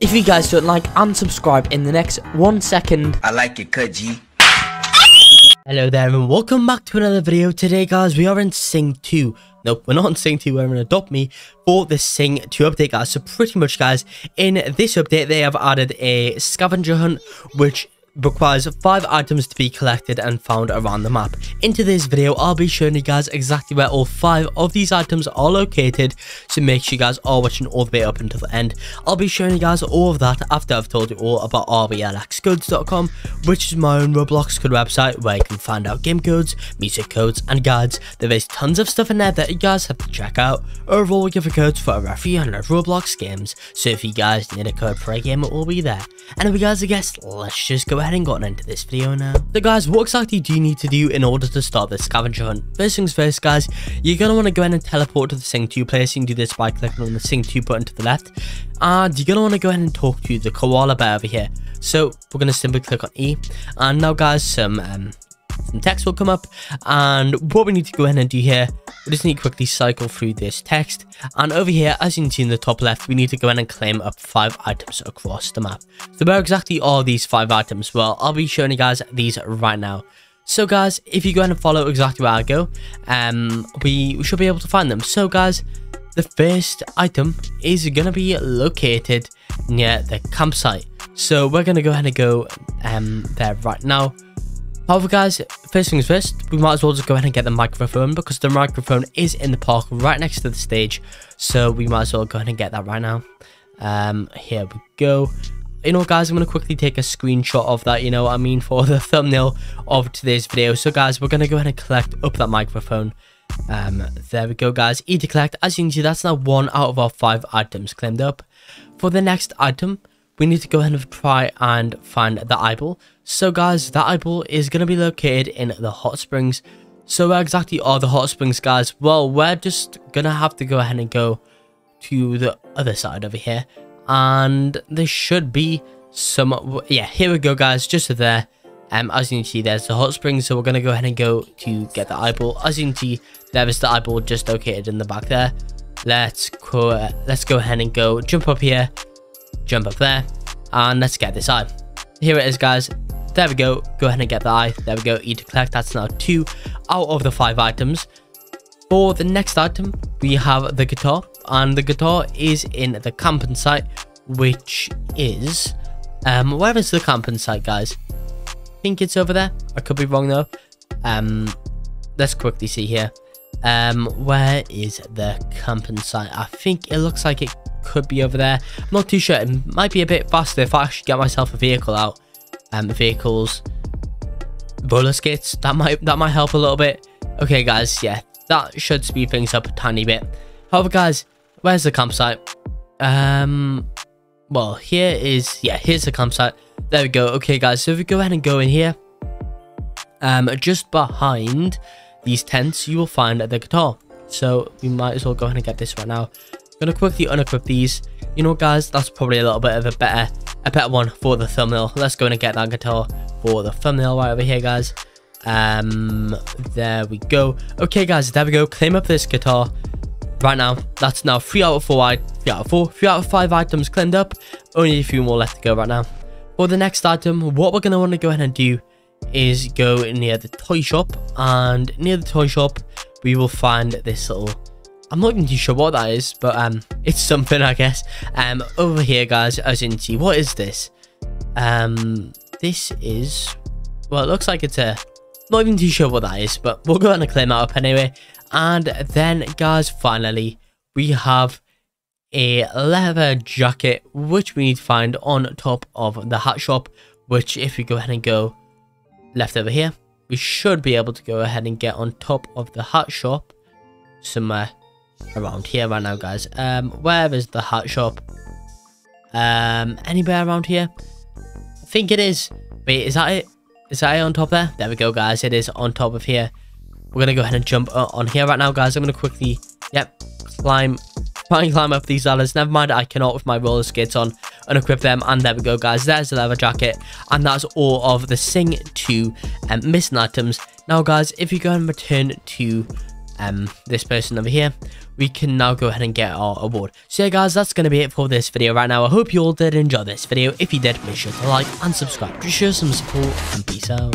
If you guys don't like and subscribe in the next one second. I like it, cut Hello there and welcome back to another video. Today guys we are in Sing 2. Nope, we're not in Sing 2, we're in Adopt Me for the Sing 2 update guys. So pretty much guys, in this update they have added a scavenger hunt which requires 5 items to be collected and found around the map. In today's video, I'll be showing you guys exactly where all 5 of these items are located, so make sure you guys are watching all the way up until the end. I'll be showing you guys all of that after I've told you all about rblxcodes.com, which is my own Roblox code website where you can find out game codes, music codes, and guides. There is tons of stuff in there that you guys have to check out. Overall, we give a codes for over 300 Roblox games, so if you guys need a code for a game, it will be there. If guys I guess let's just go ahead and get into this video now. So guys, what exactly do you need to do in order to start the scavenger hunt? First things first guys, you're going to want to go ahead and teleport to the Sing 2 place. You can do this by clicking on the Sing 2 button to the left. And you're going to want to go ahead and talk to the koala bear over here. So we're going to simply click on E. And now guys, some um, some text will come up. And what we need to go ahead and do here we just need to quickly cycle through this text. And over here as you can see in the top left we need to go ahead and claim up five items across the map. So where exactly are these five items? Well i'll be showing you guys these right now. So guys if you go ahead and follow exactly where i go um we, we should be able to find them. So guys the first item is to be located near the campsite. So we're to go ahead and go um there right now. However, guys, first things first, we might as well just go ahead and get the microphone because the microphone is in the park right next to the stage. So we might as well go ahead and get that right now. Um, here we go. You know, guys, I'm going to quickly take a screenshot of that, you know what I mean, for the thumbnail of today's video. So, guys, we're going to go ahead and collect up that microphone. Um, there we go, guys. E collect. As you can see, that's now one out of our five items claimed up. For the next item, we need to go ahead and try and find the eyeball. So guys, that eyeball is going to be located in the hot springs. So where exactly are the hot springs guys? Well, we're just going to have to go ahead and go to the other side over here. And there should be some, yeah, here we go guys, just there. Um, as you can see, there's the hot springs, so we're going to go ahead and go to get the eyeball. As you can see, there is the eyeball just located in the back there. Let's go, let's go ahead and go jump up here jump up there, and let's get this eye. Here it is, guys. There we go. Go ahead and get the eye. There we go. E to collect. That's now two out of the five items. For the next item, we have the guitar. And the guitar is in the camping site, which is... Um, where is the camping site, guys? I think it's over there. I could be wrong, though. Um, let's quickly see here. Um, where is the camping site? I think it looks like it could be over there. I'm not too sure. It might be a bit faster if I actually get myself a vehicle out. Um, vehicles, roller skates. That might that might help a little bit. Okay, guys. Yeah, that should speed things up a tiny bit. However, guys, where's the campsite? Um, well, here is yeah. Here's the campsite. There we go. Okay, guys. So if we go ahead and go in here, um, just behind these tents, you will find the guitar. So we might as well go ahead and get this right now gonna quickly unequip these. You know guys that's probably a little bit of a better a better one for the thumbnail. Let's go and get that guitar for the thumbnail right over here guys. Um there we go. Okay guys there we go. Claim up this guitar right now. That's now three out of four three out of four three out of five items cleaned up. Only a few more left to go right now. For the next item what we're to want to go ahead and do is go near the toy shop and near the toy shop we will find this little I'm not even too sure what that is, but um, it's something, I guess. Um, over here, guys, as you can see, what is this? Um, this is, well, it looks like it's a, not even too sure what that is, but we'll go and clean that up anyway. And then, guys, finally, we have a leather jacket, which we need to find on top of the hat shop, which if we go ahead and go left over here, we should be able to go ahead and get on top of the hat shop somewhere around here right now, guys. Um, where is the hat shop? Um, anywhere around here? I think it is. Wait, is that it? Is that it on top there? There we go, guys. It is on top of here. We're gonna go ahead and jump on here right now, guys. I'm gonna quickly, yep, climb, try and climb up these ladders. Never mind, I cannot with my roller skates on unequip them and there we go guys there's the leather jacket and that's all of the sing 2 um, missing items now guys if you go and return to um, this person over here, we can now go ahead and get our award. So yeah, guys, that's going to be it for this video right now. I hope you all did enjoy this video. If you did, make sure to like and subscribe to show some support, and peace out.